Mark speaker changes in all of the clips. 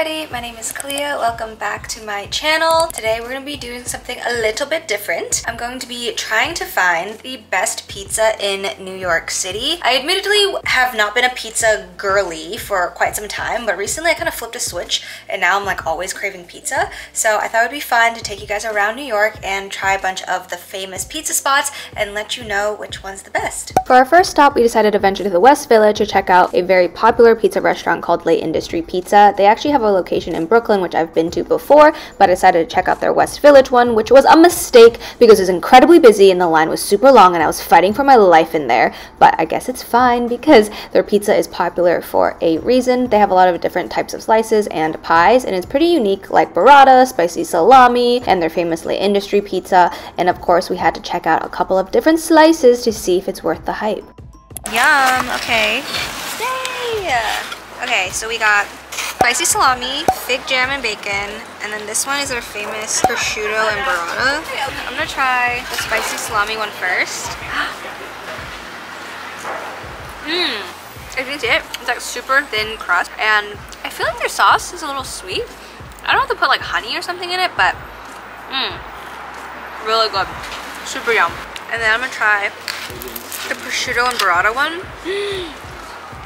Speaker 1: everybody, my name is Kalia. Welcome back to my channel. Today we're going to be doing something a little bit different. I'm going to be trying to find the best pizza in New York City. I admittedly have not been a pizza girly for quite some time, but recently I kind of flipped a switch and now I'm like always craving pizza. So I thought it would be fun to take you guys around New York and try a bunch of the famous pizza spots and let you know which one's the best.
Speaker 2: For our first stop, we decided to venture to the West Village to check out a very popular pizza restaurant called L'Industrie Pizza. They actually have a location in Brooklyn, which I've been to before, but I decided to check out their West Village one, which was a mistake because it was incredibly busy and the line was super long and I was fighting for my life in there. But I guess it's fine because their pizza is popular for a reason. They have a lot of different types of slices and pies, and it's pretty unique, like burrata, spicy salami, and their famous L'Industrie pizza. And of course, we had to check out a couple of different slices to see if it's worth the hype.
Speaker 1: Yum, okay. Yay! Okay, so we got spicy salami, fig jam and bacon, and then this one is our famous prosciutto and burrata. I'm gonna try the spicy salami one first. Mmm, I think it. It's like super thin crust, and I feel like their sauce is a little sweet. I don't have to put like honey or something in it, but mmm, really good. Super yum. And then I'm gonna try the prosciutto and burrata one.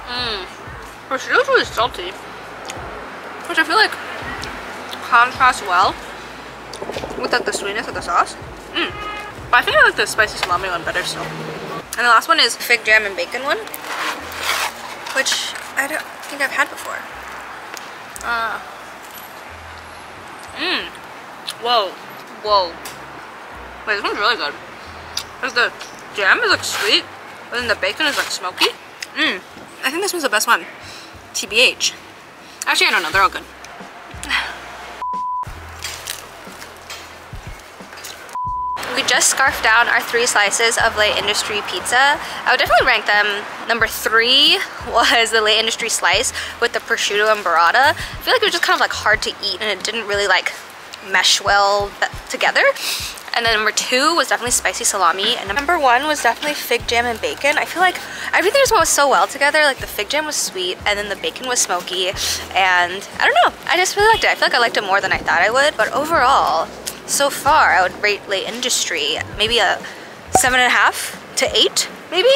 Speaker 1: Mmm. Is really salty, which I feel like contrasts well with like the sweetness of the sauce. Mmm. But I think I like the spicy salami one better still. And the last one is fig jam and bacon one, which I don't think I've had before. Uh. Mmm. Whoa. Whoa. Wait, this one's really good. Because the jam is like sweet, but then the bacon is like smoky. Mmm. I think this one's the best one. TBH. Actually, I don't know. They're all good. We just scarfed down our three slices of L'Industrie pizza. I would definitely rank them. Number three was the L'Industrie slice with the prosciutto and burrata. I feel like it was just kind of like hard to eat and it didn't really like mesh well together. And then number two was definitely spicy salami. And number one was definitely fig jam and bacon. I feel like everything just went so well together. Like the fig jam was sweet and then the bacon was smoky. And I don't know, I just really liked it. I feel like I liked it more than I thought I would. But overall, so far, I would rate L'Industrie maybe a seven and a half to eight, maybe?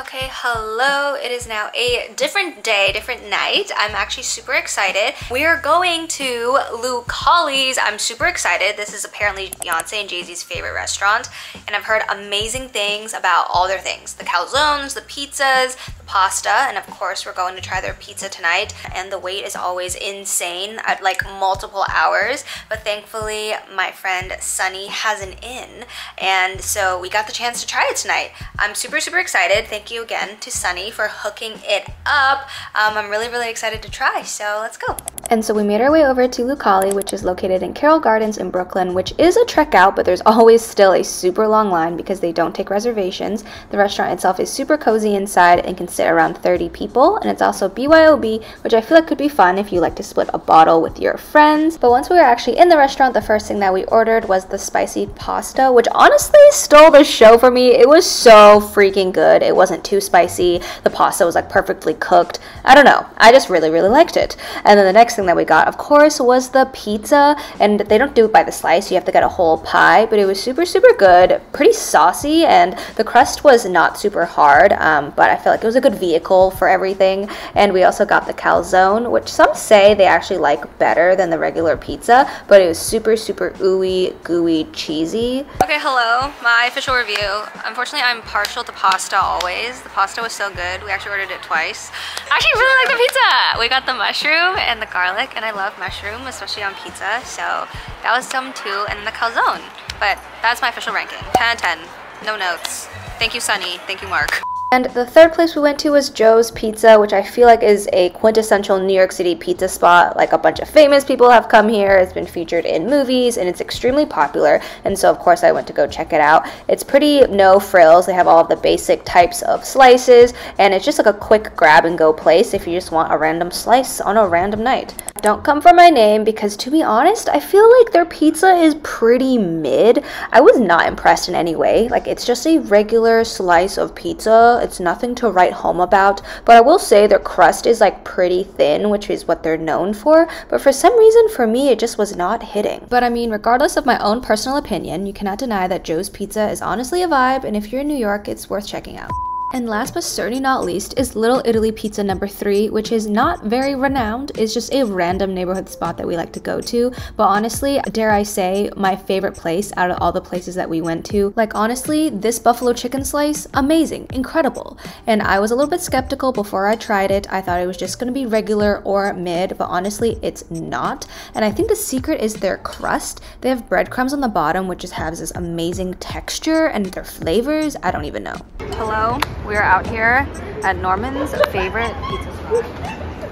Speaker 1: Okay, hello. It is now a different day, different night. I'm actually super excited. We are going to Lou Lucali's. I'm super excited. This is apparently Beyonce and Jay-Z's favorite restaurant, and I've heard amazing things about all their things. The calzones, the pizzas, the pasta, and of course we're going to try their pizza tonight, and the wait is always insane at like multiple hours, but thankfully my friend Sunny has an in, and so we got the chance to try it tonight. I'm super, super excited. Thank you again to Sunny for hooking it up. Um, I'm really, really excited to try, so let's go.
Speaker 2: And so we made our way over to Lucali, which is located in Carroll Gardens in Brooklyn, which is a trek out, but there's always still a super long line because they don't take reservations. The restaurant itself is super cozy inside and can sit around 30 people, and it's also BYOB, which I feel like could be fun if you like to split a bottle with your friends. But once we were actually in the restaurant, the first thing that we ordered was the spicy pasta, which honestly stole the show for me. It was so freaking good. It wasn't too spicy. The pasta was like perfectly cooked. I don't know. I just really, really liked it. And then the next thing that we got, of course, was the pizza. And they don't do it by the slice. You have to get a whole pie, but it was super, super good. Pretty saucy, and the crust was not super hard, um, but I feel like it was a good vehicle for everything. And we also got the calzone, which some say they actually like better than the regular pizza, but it was super, super ooey, gooey, cheesy.
Speaker 1: Okay, hello. My official review. Unfortunately, I'm partial to pasta always. The pasta was so good. We actually ordered it twice. I actually really like the pizza. We got the mushroom and the garlic, and I love mushroom, especially on pizza. So that was some too, and the calzone. But that's my official ranking. 10 out of 10. No notes. Thank you, Sunny. Thank you, Mark.
Speaker 2: And the third place we went to was Joe's Pizza, which I feel like is a quintessential New York City pizza spot. Like a bunch of famous people have come here. It's been featured in movies and it's extremely popular. And so, of course, I went to go check it out. It's pretty no frills. They have all of the basic types of slices, and it's just like a quick grab and go place if you just want a random slice on a random night. Don't come for my name because, to be honest, I feel like their pizza is pretty mid. I was not impressed in any way. Like, it's just a regular slice of pizza It's nothing to write home about, but I will say their crust is like pretty thin, which is what they're known for. But for some reason, for me, it just was not hitting. But I mean, regardless of my own personal opinion, you cannot deny that Joe's Pizza is honestly a vibe, and if you're in New York, it's worth checking out. And last but certainly not least is Little Italy Pizza number three, which is not very renowned. It's just a random neighborhood spot that we like to go to. But honestly, dare I say, my favorite place out of all the places that we went to. Like honestly, this buffalo chicken slice, amazing, incredible. And I was a little bit skeptical before I tried it. I thought it was just gonna be regular or mid, but honestly, it's not. And I think the secret is their crust. They have breadcrumbs on the bottom, which just has this amazing texture and their flavors. I don't even know.
Speaker 1: Hello, we are out here at Norman's favorite pizza spot.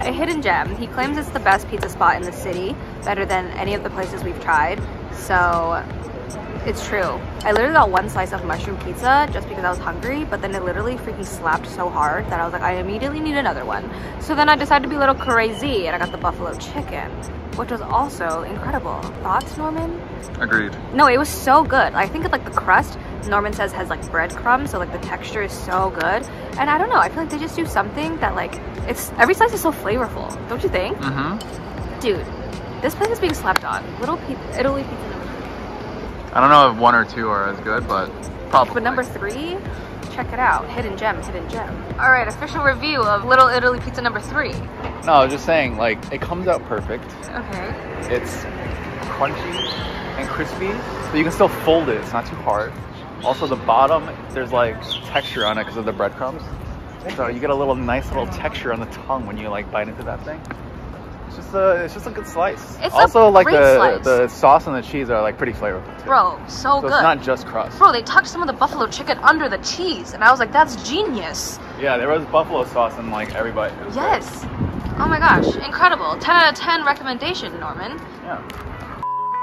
Speaker 1: A hidden gem. He claims it's the best pizza spot in the city, better than any of the places we've tried. So it's true. I literally got one slice of mushroom pizza just because I was hungry, but then it literally freaking slapped so hard that I was like, I immediately need another one. So then I decided to be a little crazy and I got the buffalo chicken, which was also incredible. Thoughts, Norman?
Speaker 3: Agreed.
Speaker 1: No, it was so good. I think of like the crust, Norman says has like breadcrumbs, so like the texture is so good. And I don't know, I feel like they just do something that like, it's, every slice is so flavorful, don't you think?
Speaker 3: Mm-hmm.
Speaker 1: Dude, this place is being slept on. Little Italy Pizza
Speaker 3: I don't know if one or two are as good, but probably.
Speaker 1: But number three, check it out. Hidden gem, hidden gem. All right, official review of Little Italy Pizza number three.
Speaker 3: No, I was just saying, like, it comes out perfect.
Speaker 1: Okay.
Speaker 3: It's crunchy and crispy, but you can still fold it. It's not too hard. Also, the bottom, there's like texture on it because of the breadcrumbs. So you get a little nice little texture on the tongue when you like bite into that thing. It's just a, it's just a good slice.
Speaker 1: It's a
Speaker 3: also, like the
Speaker 1: slice.
Speaker 3: the sauce and the cheese are like pretty flavorful too.
Speaker 1: Bro, so,
Speaker 3: so
Speaker 1: good.
Speaker 3: it's not just crust.
Speaker 1: Bro, they tucked some of the buffalo chicken under the cheese, and I was like, that's genius.
Speaker 3: Yeah, there was buffalo sauce in like every bite. It was great.
Speaker 1: Yes. Oh my gosh, incredible. 10 out of 10 recommendation, Norman.
Speaker 3: Yeah.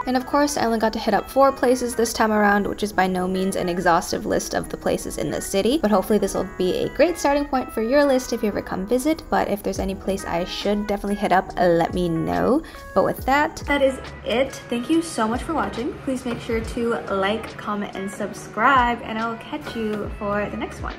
Speaker 2: And of course, I only got to hit up four places this time around, which is by no means an exhaustive list of the places in the city. But hopefully, this will be a great starting point for your list if you ever come visit. But if there's any place I should definitely hit up, let me know. But with that, that is it. Thank you so much for watching. Please make sure to like, comment, and subscribe, and I will catch you for the next one.